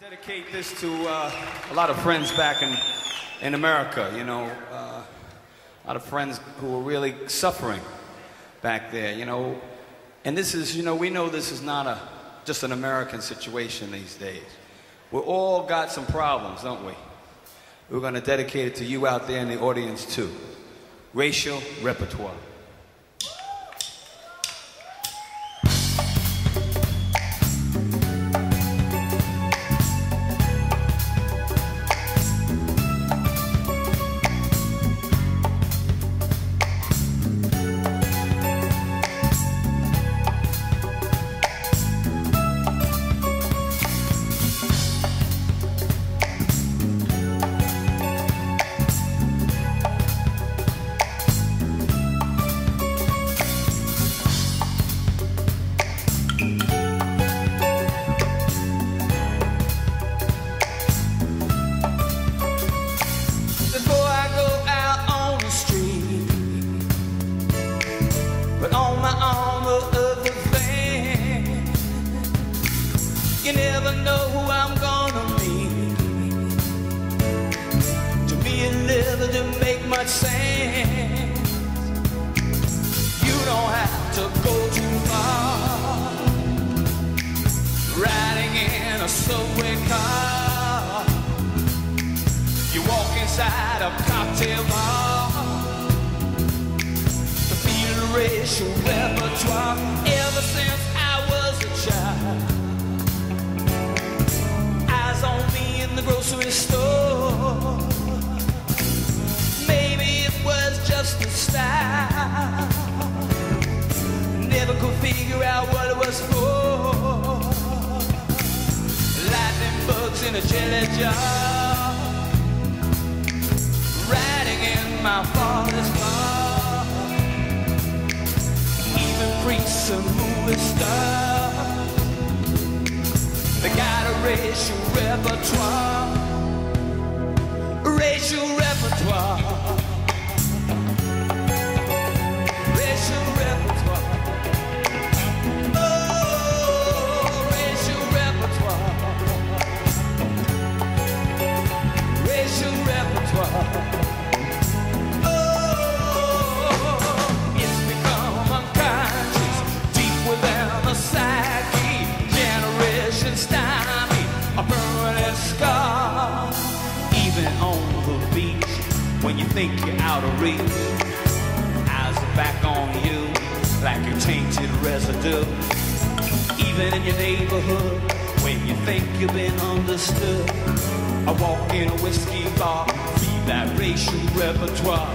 dedicate this to uh, a lot of friends back in, in America, you know, uh, a lot of friends who were really suffering back there, you know. And this is, you know, we know this is not a, just an American situation these days. We all got some problems, don't we? We're going to dedicate it to you out there in the audience, too. Racial repertoire. Never know who I'm gonna meet. To me, it never to make much sense. You don't have to go too far. Riding in a subway car. You walk inside a cocktail bar to feel the racial repertoire. Figure out what it was for. Lightning bugs in a jelly jar riding in my father's car. Even priests and movie stars. They got a racial repertoire. Racial think you're out of reach, eyes are back on you like a tainted residue. Even in your neighborhood, when you think you've been understood. I walk in a whiskey bar, feed that racial repertoire.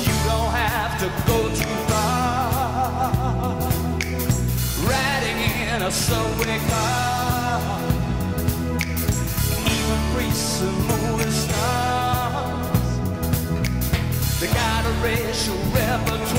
You don't have to go too far. Riding in a subway car, even priests and movie stars, they got a racial repertoire,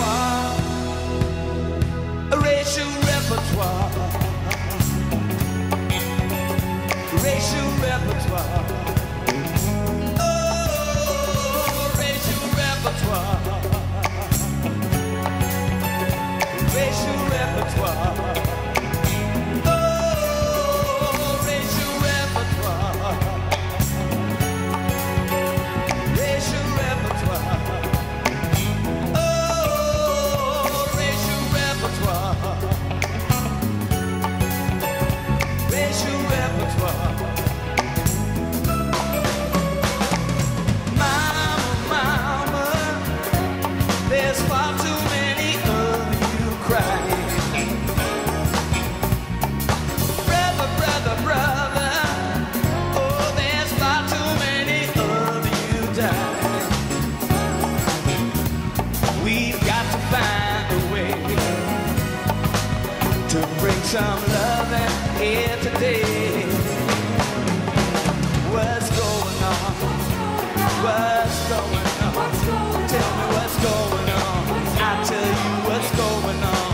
some love here today. What's going on? What's going on? Tell me what's going on. I'll tell you what's going on.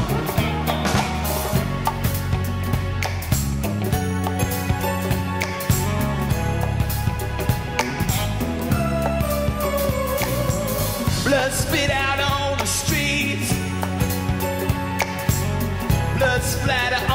Blood spit out on the streets. Blood splatter